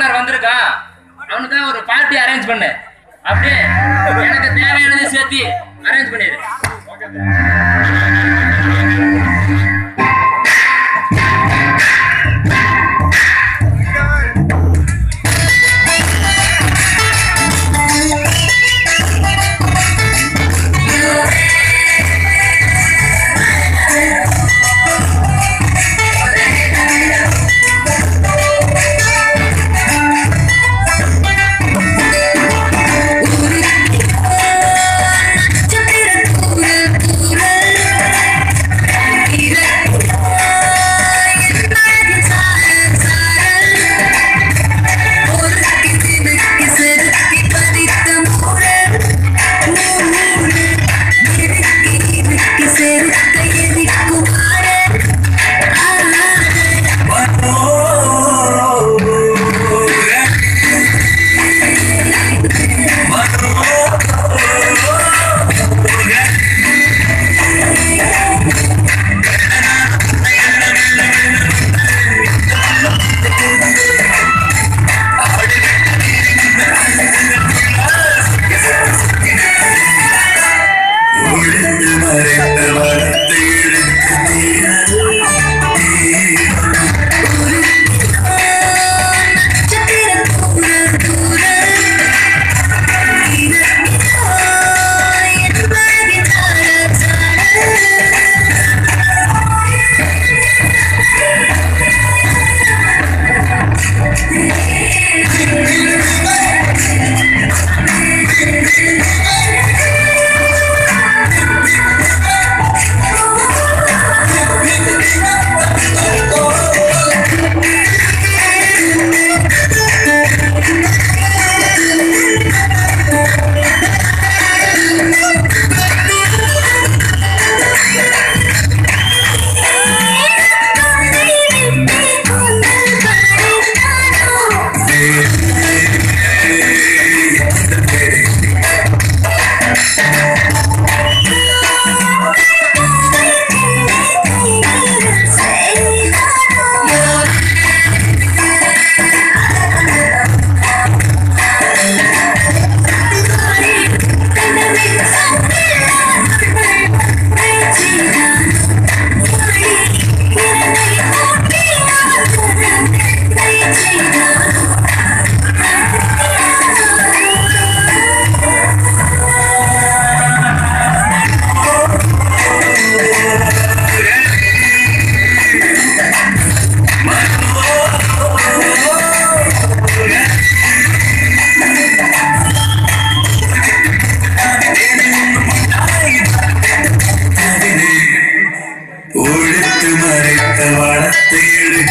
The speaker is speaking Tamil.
வந்திருக்கா? வந்திருக்கான் அவனுக்காக ஒரு பார்ட்டி அரேஞ்ச் பண்ணு. அப்படியே எனக்கு தேவையானதை சேர்த்து அரேஞ்ச் பண்ணிடு. the